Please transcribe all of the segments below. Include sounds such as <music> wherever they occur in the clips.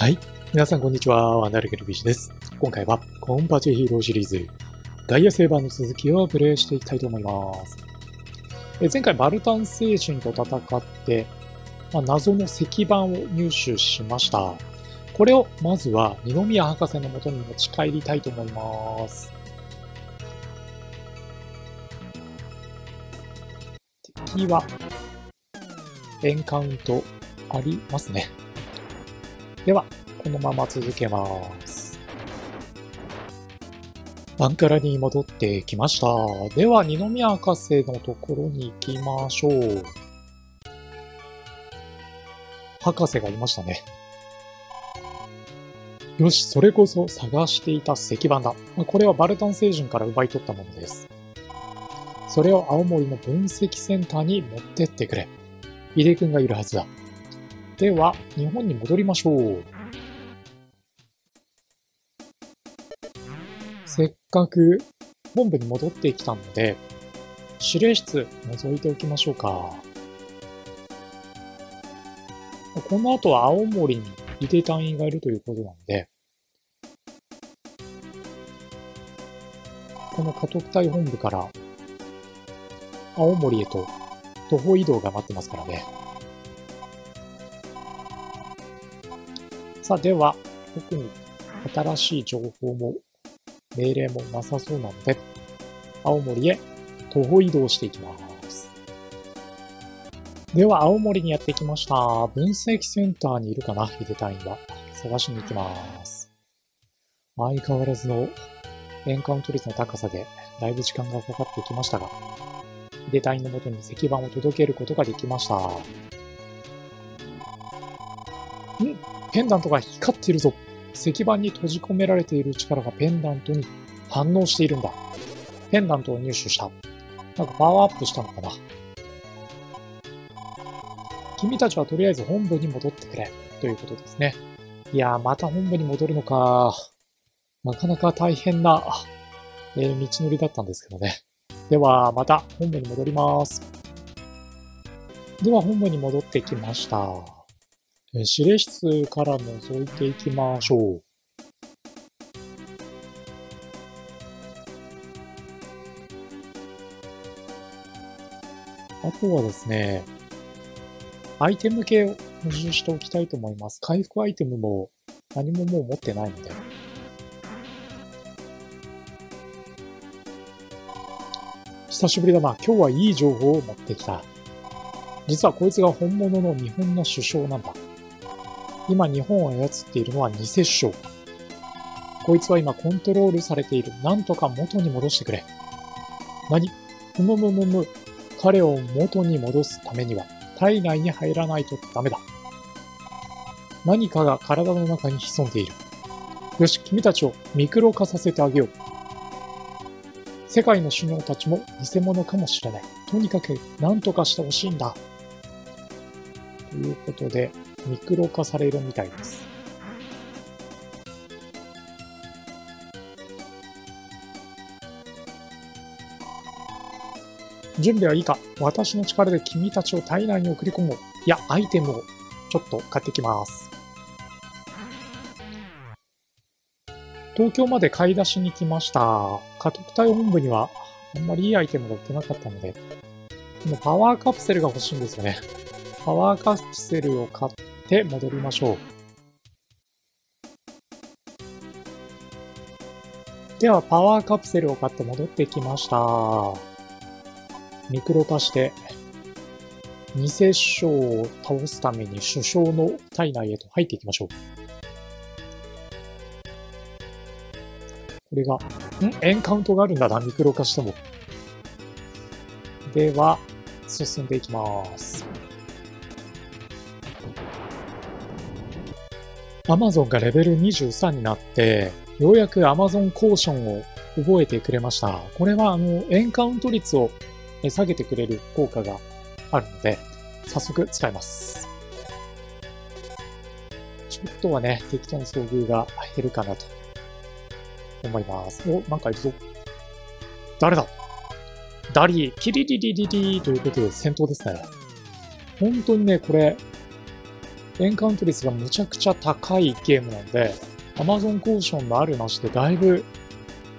はい。皆さん、こんにちは。ワンダルゲルビシです。今回は、コンパチヒーローシリーズ、ガイアセーバーの続きをプレイしていきたいと思います。え前回、バルタン星人と戦って、まあ、謎の石板を入手しました。これを、まずは、二宮博士のもとに持ち帰りたいと思います。敵は、エンカウントありますね。では、このまま続けます。バンカラに戻ってきました。では、二宮博士のところに行きましょう。博士がいましたね。よし、それこそ探していた石板だ。これはバルタン星人から奪い取ったものです。それを青森の分析センターに持ってってくれ。井出くんがいるはずだ。では、日本に戻りましょう。せっかく本部に戻ってきたので、指令室覗いておきましょうか。この後は青森に井出隊員がいるということなので、この家督隊本部から青森へと徒歩移動が待ってますからね。さあ、では、特に新しい情報も命令もなさそうなので、青森へ徒歩移動していきます。では、青森にやってきました。分析センターにいるかな、ヒデ隊員は。探しに行きます。相変わらずのエンカウント率の高さで、だいぶ時間がかかってきましたが、ヒデ隊員のもとに石板を届けることができました。んペンダントが光っているぞ。石板に閉じ込められている力がペンダントに反応しているんだ。ペンダントを入手した。なんかパワーアップしたのかな。君たちはとりあえず本部に戻ってくれ。ということですね。いやー、また本部に戻るのか。なかなか大変な、えー、道のりだったんですけどね。では、また本部に戻ります。では、本部に戻ってきました。え指令室から覗いていきましょう。あとはですね、アイテム系を補充しておきたいと思います。回復アイテムも何ももう持ってないので。久しぶりだな。今日はいい情報を持ってきた。実はこいつが本物の日本の首相なんだ。今日本を操っているのは偽首相。こいつは今コントロールされている。なんとか元に戻してくれ。何？むむむむむ。彼を元に戻すためには体内に入らないとダメだ。何かが体の中に潜んでいる。よし、君たちをミクロ化させてあげよう。世界の首脳たちも偽物かもしれない。とにかく何とかしてほしいんだ。ということで、ミクロ化されるみたいです。準備はいいか私の力で君たちを体内に送り込もう。いや、アイテムをちょっと買ってきます。東京まで買い出しに来ました。家督隊本部にはあんまりいいアイテムが売ってなかったので、このパワーカプセルが欲しいんですよね。パワーカプセルを買って戻りましょう。では、パワーカプセルを買って戻ってきました。ミクロ化して、偽首相を倒すために首相の体内へと入っていきましょう。これが、ん？エンカウントがあるんだな、ミクロ化しても。では、進んでいきます。アマゾンがレベル23になって、ようやくアマゾンコーションを覚えてくれました。これは、あの、エンカウント率を下げてくれる効果があるので、早速使います。ちょっとはね、敵との遭遇が減るかなと思います。お、なんかいるぞ。誰だダリー、キリリリリリということで戦闘ですね。本当にね、これ、エンカウント率がむちゃくちゃ高いゲームなので、Amazon コーションのあるなしでだいぶ、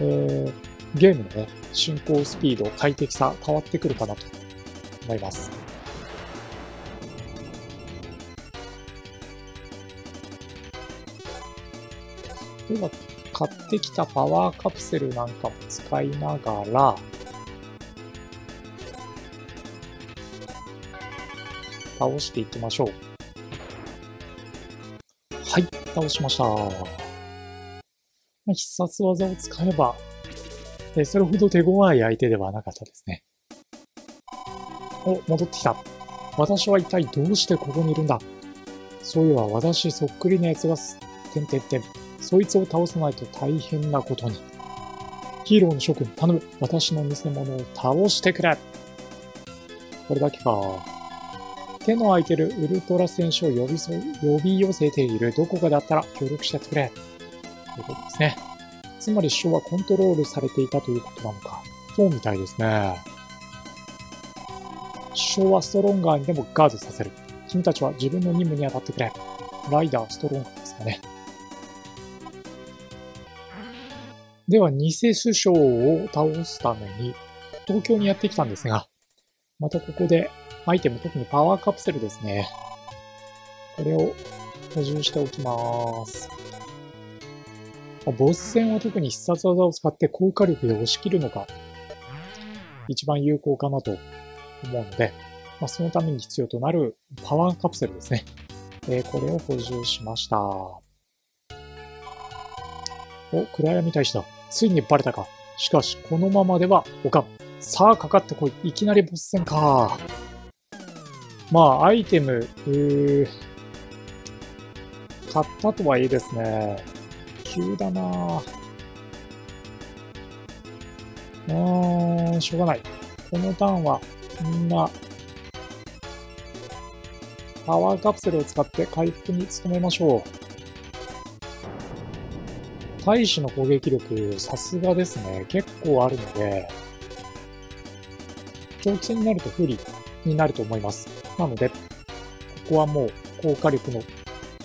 えー、ゲームのね、進行スピード、快適さ変わってくるかなと思います。では、買ってきたパワーカプセルなんかも使いながら、倒していきましょう。倒しました。ま、必殺技を使えば、えそれほど手強い相手ではなかったですね。お、戻ってきた。私は一体どうしてここにいるんだ？そういえば私そっくりな奴がす、てんてんてん。そいつを倒さないと大変なことに。ヒーローの諸君、頼む。私の偽物を倒してくれ。これだけか。手の空いてるウルトラ選手を呼びそ呼び寄せているどこかだったら協力してやってくれ。ということですね。つまり主はコントロールされていたということなのか。そうみたいですね。主はストロンガーにでもガードさせる。君たちは自分の任務に当たってくれ。ライダー、ストロンガーですかね。では、偽首相を倒すために、東京にやってきたんですが、またここでアイテム、特にパワーカプセルですね。これを補充しておきます。ボス戦は特に必殺技を使って効果力で押し切るのが一番有効かなと思うので、まあ、そのために必要となるパワーカプセルですね。えー、これを補充しました。お、暗闇大使だ。ついにバレたか。しかし、このままではおかん。さあ、かかってこい。いきなりボス戦か。まあ、アイテム、買ったとはいえですね、急だな。うーん、しょうがない。このターンは、みんな、パワーカプセルを使って回復に努めましょう。大使の攻撃力、さすがですね。結構あるので、長期戦になると不利になると思います。なので、ここはもう効果力の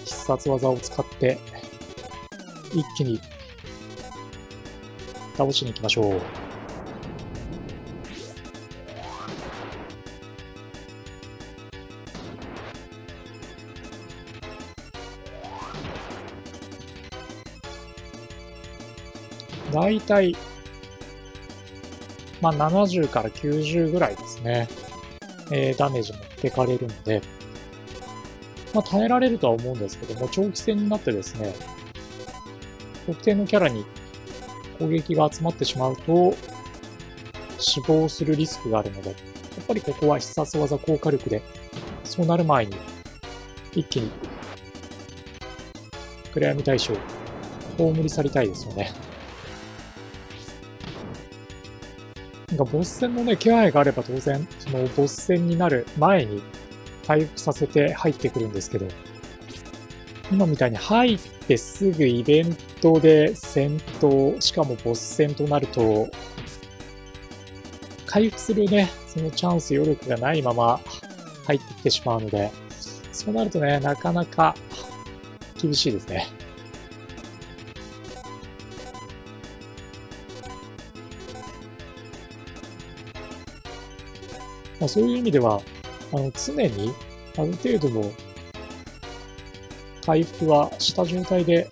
必殺技を使って、一気に倒しに行きましょう。だいたい、まあ、70から90ぐらいですね。えー、ダメージ持ってかれるので、まあ、耐えられるとは思うんですけども、長期戦になってですね、特定のキャラに攻撃が集まってしまうと、死亡するリスクがあるので、やっぱりここは必殺技効果力で、そうなる前に、一気に、暗闇対象、葬り去りたいですよね。なんかボス戦のね、気配があれば当然、そのボス戦になる前に回復させて入ってくるんですけど、今みたいに入ってすぐイベントで戦闘、しかもボス戦となると、回復するね、そのチャンス、余力がないまま入ってきてしまうので、そうなるとね、なかなか厳しいですね。まあ、そういう意味では、あの常にある程度の回復はした状態で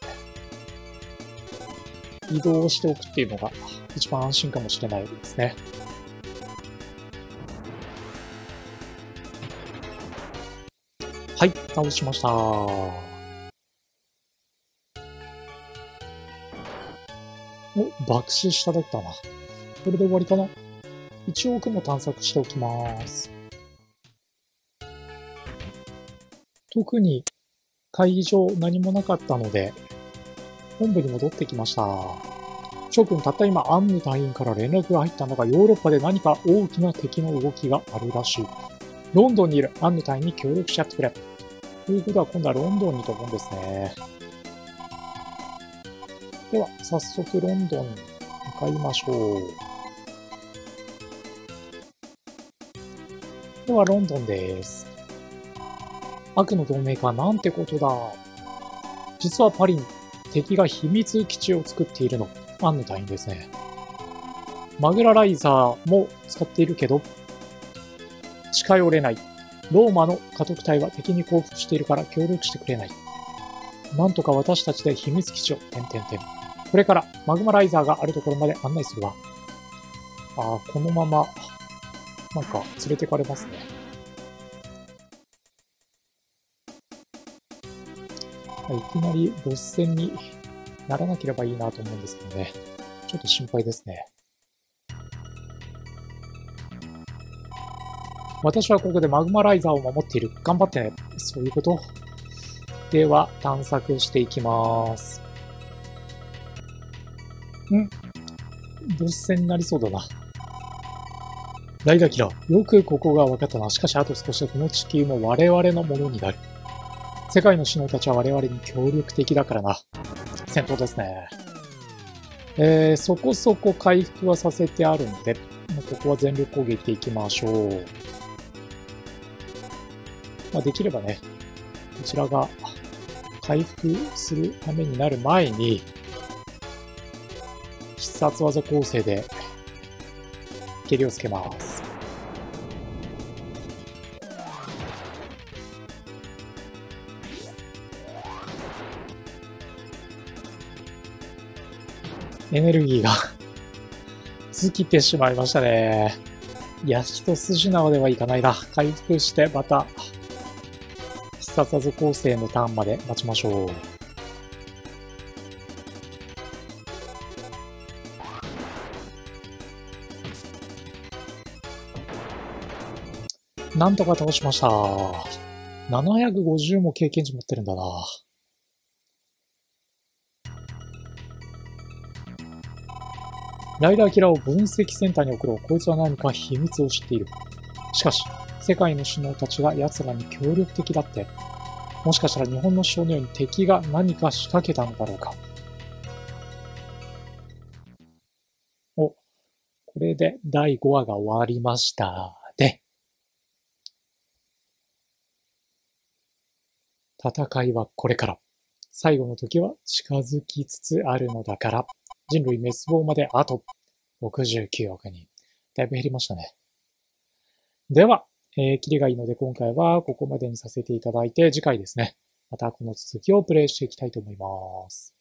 移動しておくっていうのが一番安心かもしれないですね。はい、倒しました。お、爆死しただったな。これで終わりかな一応奥も探索しておきます。特に会議場何もなかったので、本部に戻ってきました。諸君、たった今、アンヌ隊員から連絡が入ったんだが、ヨーロッパで何か大きな敵の動きがあるらしい。ロンドンにいるアンヌ隊員に協力し合ってくれ。ということは、今度はロンドンにと思うんですね。では、早速ロンドンに向かいましょう。では、ロンドンです。悪の同盟かなんてことだ。実はパリに敵が秘密基地を作っているの。アンの隊員ですね。マグラライザーも使っているけど、近寄れない。ローマの家督隊は敵に降伏しているから協力してくれない。なんとか私たちで秘密基地を、点々点。これからマグマライザーがあるところまで案内するわ。ああ、このまま、なんか連れてかれますね。いきなりボス戦にならなければいいなと思うんですけどね。ちょっと心配ですね。私はここでマグマライザーを守っている。頑張ってね。そういうことでは、探索していきます。んボス戦になりそうだな。ライダーキラ。よくここが分かったな。しかし、あと少しでこの地球も我々のものになる。世界の首脳たちは我々に協力的だからな。戦闘ですね。えー、そこそこ回復はさせてあるんで、ここは全力攻撃でいきましょう。まあ、できればね、こちらが回復するためになる前に、必殺技構成で、蹴りをつけます。エネルギーが <laughs> 尽きてしまいましたね。いや、一筋縄ではいかないな。回復して、また、必殺技構成のターンまで待ちましょう。なんとか倒しました。750も経験値持ってるんだな。ライダーキラーを分析センターに送ろう。こいつは何か秘密を知っている。しかし、世界の首脳たちが奴らに協力的だって。もしかしたら日本の首相のように敵が何か仕掛けたのだろうか。お、これで第5話が終わりました。で、戦いはこれから。最後の時は近づきつつあるのだから。人類滅亡まであと69億人。だいぶ減りましたね。では、えー、キリがいいので今回はここまでにさせていただいて、次回ですね。またこの続きをプレイしていきたいと思います。